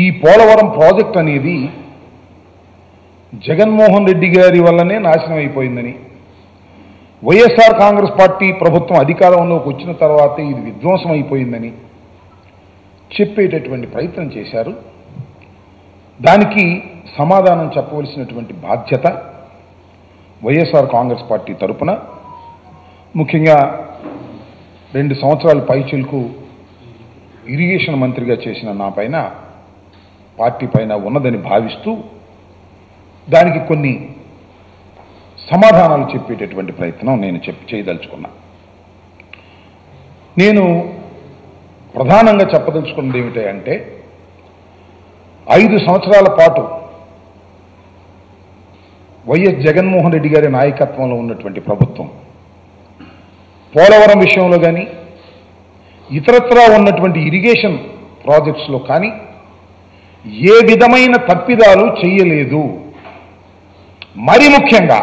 ఈ పోలవరం ప్రాజెక్ట్ అనేది జగన్మోహన్ రెడ్డి గారి వల్లనే నాశనం అయిపోయిందని. వైఎస్ఆర్ కాంగ్రెస్ పార్టీ ప్రభుత్వం అధికారంలోకి వచ్చిన తర్వాతే ఇది విధ్వంసం అయిపోయిందని చెప్పేటటువంటి ప్రయత్నం చేశారు. దానికి సమాధానం చెప్పవలసినటువంటి బాధ్యత వైఎస్ఆర్ కాంగ్రెస్ పార్టీ తరపున. ముఖ్యంగా రెండు సంవత్సరాల పైచులకు ఇరిగేషన్ మంత్రిగా చేసిన నా పైన పార్టీ పైన ఉన్నదని భావిస్తూ దానికి కొన్ని సమాధానాలు చెప్పేటటువంటి ప్రయత్నం నేను చెప్ చేయదలుచుకున్నా. నేను ప్రధానంగా చెప్పదలుచుకున్నది ఏమిటి అంటే ఐదు సంవత్సరాల పాటు వైఎస్ జగన్మోహన్ రెడ్డి గారి నాయకత్వంలో ఉన్నటువంటి ప్రభుత్వం పోలవరం విషయంలో కానీ ఇతరత్రా ఉన్నటువంటి ఇరిగేషన్ ప్రాజెక్ట్స్లో కానీ ఏ విధమైన తప్పిదాలు చేయలేదు. మరి ముఖ్యంగా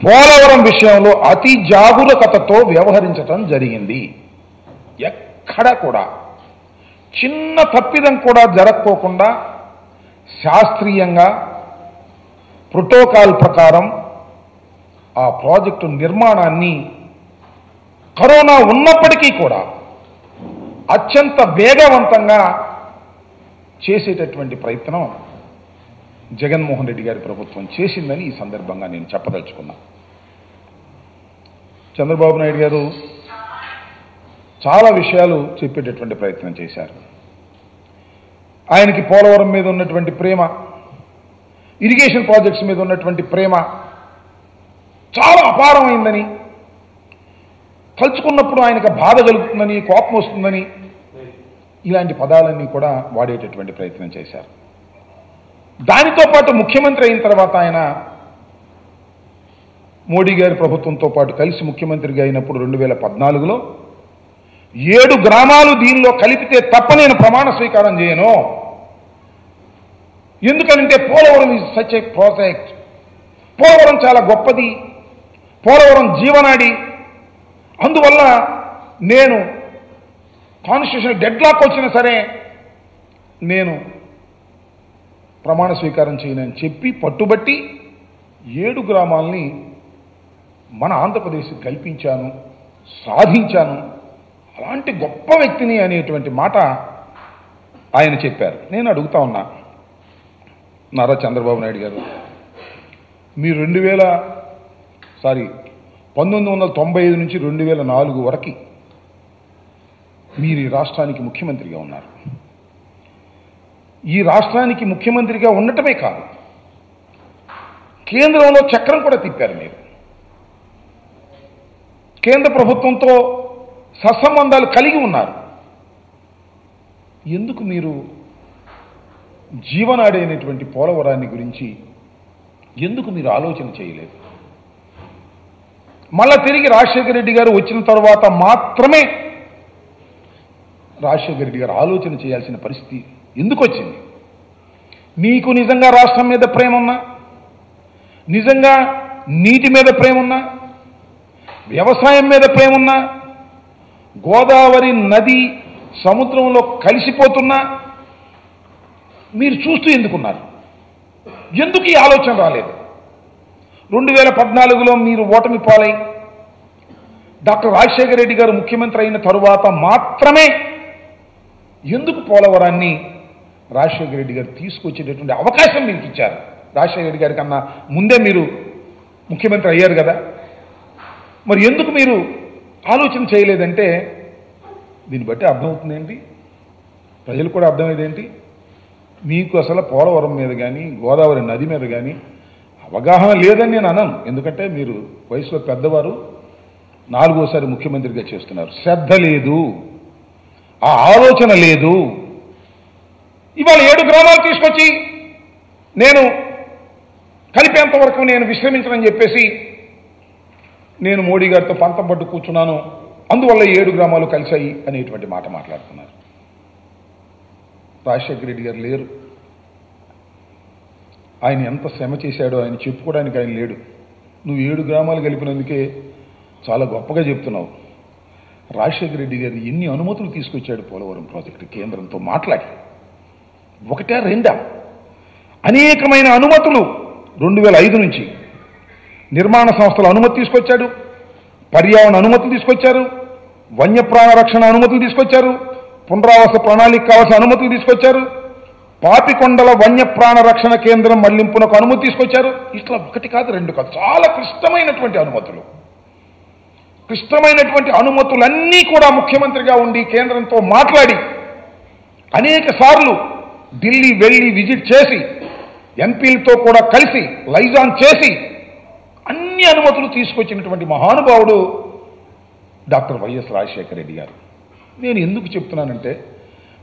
పోలవరం విషయంలో అతి జాగరూకతతో వ్యవహరించటం జరిగింది. ఎక్కడ కూడా చిన్న తప్పిదం కూడా జరక్కోకుండా శాస్త్రీయంగా ప్రోటోకాల్ ప్రకారం ఆ ప్రాజెక్టు నిర్మాణాన్ని కరోనా ఉన్నప్పటికీ కూడా అత్యంత వేగవంతంగా చేసేటటువంటి ప్రయత్నం జగన్మోహన్ రెడ్డి గారి ప్రభుత్వం చేసిందని ఈ సందర్భంగా నేను చెప్పదలుచుకున్నా. చంద్రబాబు నాయుడు గారు చాలా విషయాలు చెప్పేటటువంటి ప్రయత్నం చేశారు. ఆయనకి పోలవరం మీద ఉన్నటువంటి ప్రేమ ఇరిగేషన్ ప్రాజెక్ట్స్ మీద ఉన్నటువంటి ప్రేమ చాలా అపారమైందని తలుచుకున్నప్పుడు ఆయనకు బాధ కలుగుతుందని కోపం వస్తుందని ఇలాంటి పదాలన్నీ కూడా వాడేటటువంటి ప్రయత్నం చేశారు. దానితో పాటు ముఖ్యమంత్రి అయిన తర్వాత ఆయన మోడీ గారి ప్రభుత్వంతో పాటు కలిసి ముఖ్యమంత్రిగా అయినప్పుడు రెండు వేల పద్నాలుగులో ఏడు గ్రామాలు దీనిలో కలిపితే తప్ప నేను ప్రమాణ స్వీకారం చేయను. ఎందుకనంటే Polavaram is such a project Polavaram చాలా గొప్పది. పోలవరం జీవనాడి. అందువల్ల నేను కాన్స్టిట్యూషన్ డెడ్ లాక్ వచ్చినా సరే నేను ప్రమాణ స్వీకారం చేయనని చెప్పి పట్టుబట్టి ఏడు గ్రామాల్ని మన ఆంధ్రప్రదేశ్ కల్పించాను సాధించాను. అలాంటి గొప్ప వ్యక్తిని అనేటువంటి మాట ఆయన చెప్పారు. నేను అడుగుతా ఉన్నా నారా చంద్రబాబు నాయుడు గారు మీరు రెండు వేల సారీ పంతొమ్మిది వందల తొంభై ఐదు నుంచి రెండు వేల నాలుగు వరకు మీరు ఈ రాష్ట్రానికి ముఖ్యమంత్రిగా ఉన్నారు. ఈ రాష్ట్రానికి ముఖ్యమంత్రిగా ఉండటమే కాదు కేంద్రంలో చక్రం కూడా తిప్పారు మీరు. కేంద్ర ప్రభుత్వంతో సత్సంబంధాలు కలిగి ఉన్నారు. ఎందుకు మీరు జీవనాడైనటువంటి పోలవరాన్ని గురించి ఎందుకు మీరు ఆలోచన చేయలేదు? మళ్ళా తిరిగి రాజశేఖర రెడ్డి గారు వచ్చిన తర్వాత మాత్రమే రాజశేఖర రెడ్డి గారు ఆలోచన చేయాల్సిన పరిస్థితి ఎందుకు వచ్చింది మీకు నిజంగా రాష్ట్రం మీద ప్రేమ ఉన్నా? నిజంగా నీటి మీద ప్రేమ ఉన్నా? వ్యవసాయం మీద ప్రేమ ఉన్నా? గోదావరి నది సముద్రంలో కలిసిపోతున్నా? మీరు చూస్తూ ఎందుకున్నారు? ఎందుకు ఈ ఆలోచన రాలేదు? రెండు వేల పద్నాలుగులో మీరు ఓటమి పాలై డాక్టర్ రాజశేఖర రెడ్డి గారు ముఖ్యమంత్రి అయిన తరువాత మాత్రమే ఎందుకు పోలవరాన్ని రాజశేఖర రెడ్డి గారు తీసుకొచ్చేటటువంటి అవకాశం మీకు ఇచ్చారు? రాజశేఖర రెడ్డి గారి కన్నా ముందే మీరు ముఖ్యమంత్రి అయ్యారు కదా. మరి ఎందుకు మీరు ఆలోచన చేయలేదంటే దీన్ని బట్టి అర్థమవుతుందేంటి ప్రజలు కూడా అర్థమయ్యేదేంటి మీకు అసలు పోలవరం మీద కానీ గోదావరి నది మీద కానీ అవగాహన లేదని నేను అనను. ఎందుకంటే మీరు వయసులో పెద్దవారు నాలుగోసారి ముఖ్యమంత్రిగా చేస్తున్నారు. శ్రద్ధ లేదు. ఆ ఆలోచన లేదు. ఇవాళ ఏడు గ్రామాలు తీసుకొచ్చి నేను కలిపేంత వరకు నేను విశ్రమించనని చెప్పేసి నేను మోడీ గారితో పంతం పట్టు కూర్చున్నాను. అందువల్ల ఏడు గ్రామాలు కలిశాయి అనేటువంటి మాట మాట్లాడుతున్నారు. రాజశేఖర రెడ్డి గారు లేరు. ఆయన ఎంత శ్రమ చేశాడో ఆయన చెప్పుకోవడానికి ఆయన లేడు. నువ్వు ఏడు గ్రామాలు కలిపినందుకే చాలా గొప్పగా చెప్తున్నావు. రాజశేఖర రెడ్డి గారు ఎన్ని అనుమతులు తీసుకొచ్చాడు పోలవరం ప్రాజెక్టు కేంద్రంతో మాట్లాడి. ఒకటే రెండా? అనేకమైన అనుమతులు రెండు వేల ఐదు నుంచి. నిర్మాణ సంస్థల అనుమతి తీసుకొచ్చాడు పర్యావరణ అనుమతులు తీసుకొచ్చారు వన్యప్రాణ రక్షణ అనుమతులు తీసుకొచ్చారు పునరావాస ప్రణాళిక కావాల్సిన అనుమతులు తీసుకొచ్చారు పాపికొండల వన్యప్రాణ రక్షణ కేంద్రం మళ్ళింపునకు అనుమతి తీసుకొచ్చారు. ఇట్లా ఒకటి కాదు రెండు కాదు చాలా క్లిష్టమైనటువంటి అనుమతులు. క్లిష్టమైనటువంటి అనుమతులన్నీ కూడా ముఖ్యమంత్రిగా ఉండి కేంద్రంతో మాట్లాడి అనేక సార్లు ఢిల్లీ వెళ్ళి విజిట్ చేసి ఎంపీలతో కూడా కలిసి లైజాన్ చేసి అన్ని అనుమతులు తీసుకొచ్చినటువంటి మహానుభావుడు డాక్టర్ వైఎస్ రాజశేఖర రెడ్డి గారు. నేను ఎందుకు చెప్తున్నానంటే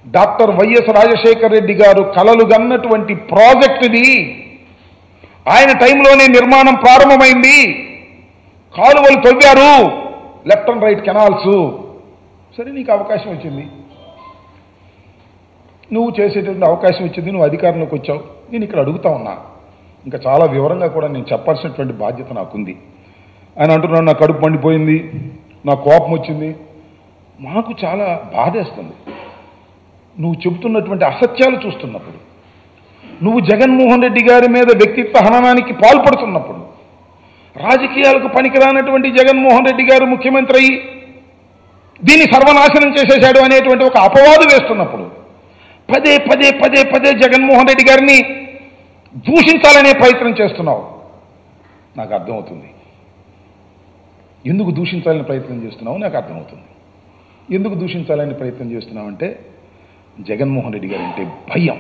డాక్టర్ వైఎస్ రాజశేఖర రెడ్డి గారు కలలు గన్నటువంటి ప్రాజెక్టుది. ఆయన టైంలోనే నిర్మాణం ప్రారంభమైంది. కాలువలు తవ్వారు. లెఫ్ట్ అండ్ రైట్ కెనాల్స్ సరే నీకు అవకాశం వచ్చింది. నువ్వు చేసేటువంటి అవకాశం వచ్చింది నువ్వు అధికారంలోకి వచ్చావు. నేను ఇక్కడ అడుగుతా ఉన్నా. ఇంకా చాలా వివరంగా కూడా నేను చెప్పాల్సినటువంటి బాధ్యత నాకుంది. ఆయన అంటున్నాడు నా కడుపు మండిపోయింది నా కోపం వచ్చింది. మాకు చాలా బాధేస్తుంది నువ్వు చెబుతున్నటువంటి అసత్యాలు చూస్తున్నప్పుడు నువ్వు జగన్మోహన్ రెడ్డి గారి మీద వ్యక్తిత్వ హననానికి పాల్పడుతున్నప్పుడు రాజకీయాలకు పనికిరానటువంటి జగన్మోహన్ రెడ్డి గారు ముఖ్యమంత్రి. అయ్యి దీన్ని సర్వనాశనం చేసేశాడు అనేటువంటి ఒక అపవాదు వేస్తున్నప్పుడు పదే పదే పదే పదే జగన్మోహన్ రెడ్డి గారిని దూషించాలనే ప్రయత్నం చేస్తున్నావు. నాకు అర్థమవుతుంది. ఎందుకు దూషించాలని ప్రయత్నం చేస్తున్నావు? నాకు అర్థమవుతుంది. ఎందుకు దూషించాలని ప్రయత్నం చేస్తున్నావంటే జగన్మోహన్ రెడ్డి గారు అంటే భయం.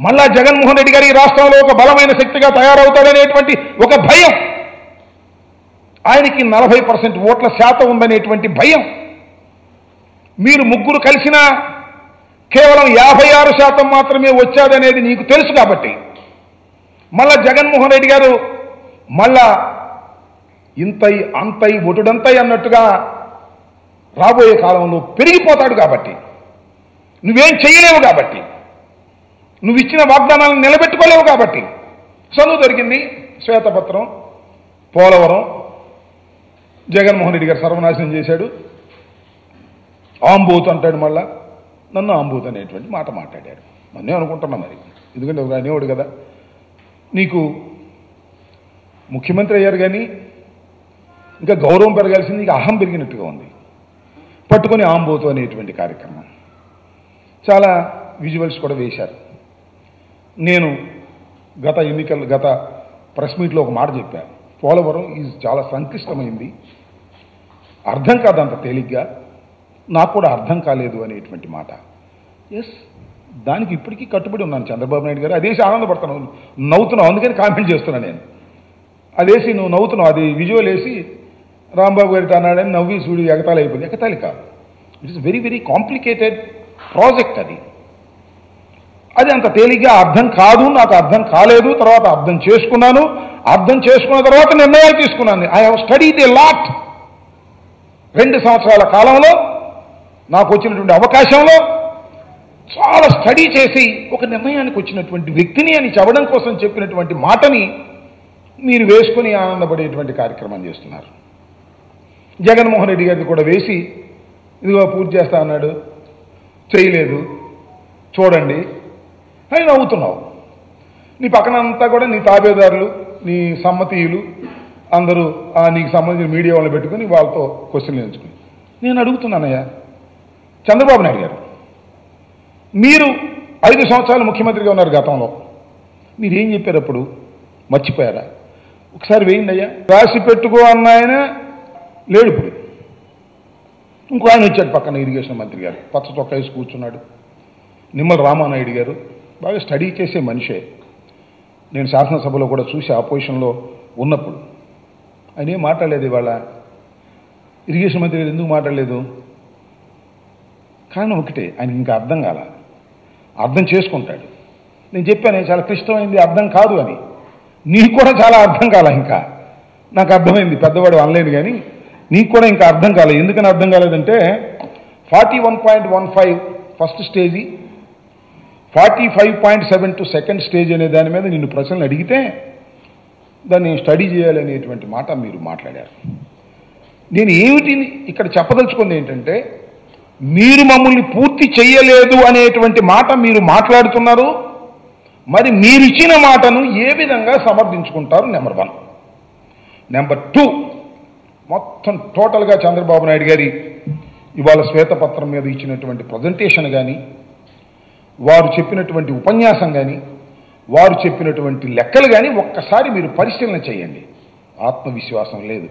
మళ్ళా జగన్మోహన్ రెడ్డి గారు ఈ రాష్ట్రంలో ఒక బలమైన శక్తిగా తయారవుతాడనేటువంటి ఒక భయం. ఆయనకి నలభై పర్సెంట్ ఓట్ల శాతం ఉందనేటువంటి భయం. మీరు ముగ్గురు కలిసినా కేవలం యాభై ఆరు శాతం మాత్రమే వచ్చాదనేది నీకు తెలుసు కాబట్టి. మళ్ళా జగన్మోహన్ రెడ్డి గారు మళ్ళా ఇంతై అంతై ఒటుడంతై అన్నట్టుగా రాబోయే కాలంలో పెరిగిపోతాడు కాబట్టి. నువ్వేం చేయలేవు కాబట్టి. నువ్వు ఇచ్చిన వాగ్దానాలను నిలబెట్టుకోలేవు కాబట్టి. చదువు దొరికింది శ్వేతపత్రం పోలవరం జగన్మోహన్ రెడ్డి గారు సర్వనాశనం చేశాడు. ఆంబూత్ అంటాడు మళ్ళా. నన్ను ఆంబోత్ అనేటువంటి మాట మాట్లాడాడు. నన్నే అనుకుంటున్నా మరి. ఎందుకంటే ఒక అనేవాడు కదా. నీకు ముఖ్యమంత్రి అయ్యారు కానీ ఇంకా గౌరవం పెరగాల్సింది నీకు అహం పెరిగినట్టుగా ఉంది. పట్టుకొని ఆంబోతు అనేటువంటి కార్యక్రమం. చాలా విజువల్స్ కూడా వేశారు. నేను గత ఎన్నికలు గత ప్రెస్ మీట్లో ఒక మాట చెప్పాను పోలవరం ఈజ్ చాలా సంక్లిష్టమైంది. అర్థం కాదంత తేలిగ్గా. నాకు కూడా అర్థం కాలేదు అనేటువంటి మాట. ఎస్ దానికి ఇప్పటికీ కట్టుబడి ఉన్నాను చంద్రబాబు నాయుడు గారు. అదేసి ఆనందపడుతున్నావు నవ్వుతున్నావు అందుకని కామెంట్ చేస్తున్నాను నేను. అదేసి నువ్వు నవ్వుతున్నావు అది విజువల్ వేసి రాంబాబు గారితో అన్నాడని నవ్వి సూడి ఎగతాళి అయిపోయింది. ఎగతాళి కాదు. It is very very complicated project అది. అది అంత తేలిగ్గా అర్థం కాదు నాకు అర్థం కాలేదు తర్వాత అర్థం చేసుకున్నాను. అర్థం చేసుకున్న తర్వాత నిర్ణయాలు తీసుకున్నాను. I have study the lot రెండు సంవత్సరాల కాలంలో నాకు వచ్చినటువంటి అవకాశంలో చాలా స్టడీ చేసి ఒక నిర్ణయానికి వచ్చినటువంటి వ్యక్తిని అని చెప్పడం కోసం చెప్పినటువంటి మాటని మీరు వేసుకొని ఆనందపడేటువంటి కార్యక్రమం చేస్తున్నారు. జగన్మోహన్ రెడ్డి గారిని కూడా వేసి ఇదిగో పూర్తి చేస్తా అన్నాడు. చేయలేదు. చూడండి. అని నవ్వుతున్నావు. నీ పక్కన అంతా కూడా నీ తాబేదారులు నీ సమ్మతీయులు అందరూ ఆ నీకు సంబంధించిన మీడియా వాళ్ళని పెట్టుకుని వాళ్ళతో క్వశ్చన్లు ఎంచుకుని నేను అడుగుతున్నానయ్యా చంద్రబాబు నాయుడు గారు మీరు ఐదు సంవత్సరాలు ముఖ్యమంత్రిగా ఉన్నారు గతంలో. మీరు ఏం చెప్పారు అప్పుడు? మర్చిపోయారా? ఒకసారి వేయండి అయ్యా రాసి పెట్టుకో అన్న ఆయన లేడు ఇప్పుడు. ఇంకో ఆయన వచ్చాడు పక్కన ఇరిగేషన్ మంత్రి గారు. పచ్చ చొక్కా వేసి కూర్చున్నాడు. నిమ్మల రామానాయుడు గారు. బాగా స్టడీ చేసే మనిషే. నేను శాసనసభలో కూడా చూసి ఆపోజిషన్లో ఉన్నప్పుడు. ఆయన ఏం మాట్లాడలేదు ఇవాళ? ఇరిగేషన్ మంత్రి గారు ఎందుకు మాట్లాడలేదు? కారణం ఒకటే ఆయనకి ఇంకా అర్థం కాల. అర్థం చేసుకుంటాడు. నేను చెప్పాను చాలా క్లిష్టమైంది అర్థం కాదు అని. నీకు కూడా చాలా అర్థం కాల ఇంకా. నాకు అర్థమైంది పెద్దవాడు అనలేదు కానీ నీకు కూడా ఇంకా అర్థం కాలేదు ఎందుకని అర్థం కాలేదంటే forty one point one five first stage forty five point seven two second stage అనే దాని మీద నిన్ను ప్రశ్నలు అడిగితే దాన్ని స్టడీ చేయాలనేటువంటి మాట మీరు మాట్లాడారు. నేను ఏమిటి ఇక్కడ చెప్పదలుచుకుంది ఏంటంటే మీరు మమ్మల్ని పూర్తి చేయలేదు అనేటువంటి మాట మీరు మాట్లాడుతున్నారు మరి మీరిచ్చిన మాటను ఏ విధంగా సమర్థించుకుంటారు? Number one. నెంబర్ టూ మొత్తం టోటల్గా చంద్రబాబు నాయుడు గారి ఇవాళ శ్వేతపత్రం మీద ఇచ్చినటువంటి ప్రజెంటేషన్ కానీ వారు చెప్పినటువంటి ఉపన్యాసం కానీ వారు చెప్పినటువంటి లెక్కలు కానీ ఒక్కసారి మీరు పరిశీలన చేయండి. ఆత్మవిశ్వాసం లేదు.